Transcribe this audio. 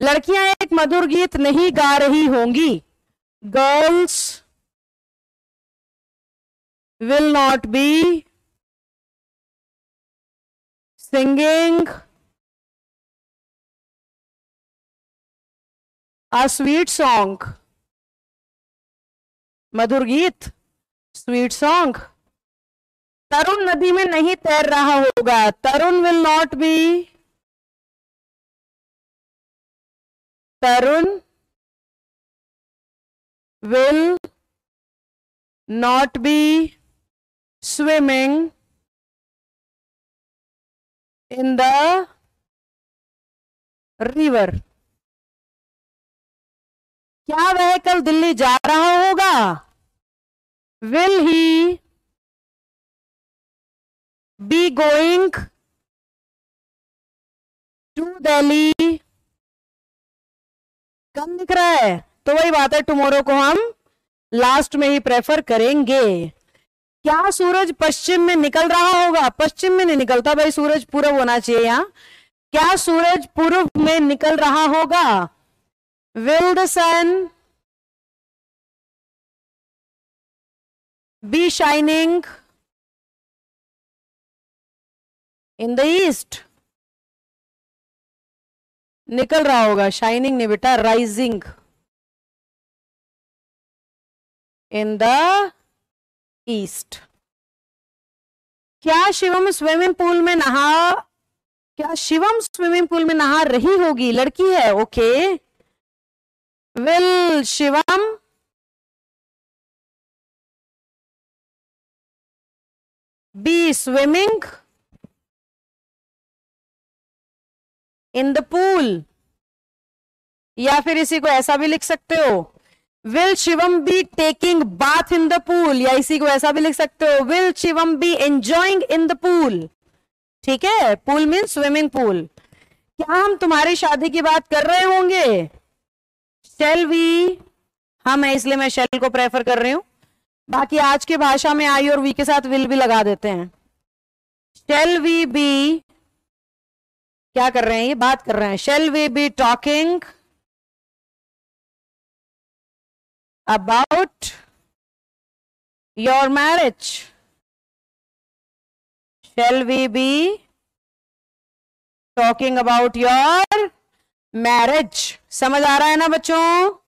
लड़कियाँ एक मधुर गीत नहीं गा रही होंगी। Girls will not be singing a sweet song मधुर गीत स्वीट सॉन्ग तरुण नदी में नहीं तैर रहा होगा। Tarun will not be Tarun will not be swimming in the river क्या वह कल दिल्ली जा रहा होगा? Will he be going to Delhi कम दिख रहा है। तो वही बात है टुमोरो को हम लास्ट में ही प्रेफर करेंगे। क्या सूरज पश्चिम में निकल रहा होगा? पश्चिम में नहीं निकलता भाई, सूरज पूर्व होना चाहिए यहाँ। क्या सूरज पूर्व में निकल रहा होगा? Will the sun be shining in the east? निकल रहा होगा। शाइनिंग नहीं बेटा राइजिंग इन द ईस्ट क्या शिवम स्विमिंग पूल में नहा, क्या शिवम स्विमिंग पूल में नहा रही होगी? लड़की है okay will Shivam be be in the pool. या फिर इसी को ऐसा भी लिख सकते हो will Shivam be taking bath in the pool या इसी को ऐसा भी लिख सकते हो will Shivam be enjoying in the pool ठीक है? पूल मीन स्विमिंग पूल क्या हम तुम्हारी शादी की बात कर रहे होंगे? शेल वी हाँ मैं इसलिए मैं शेल को प्रेफर कर रही हूँ। बाकी आज की भाषा में आई और वी के साथ विल भी लगा देते हैं। शेल वी बी क्या कर रहे हैं? ये बात कर रहे हैं। Shall we be talking about your marriage shall we be talking about your marriage समझ आ रहा है ना बच्चों?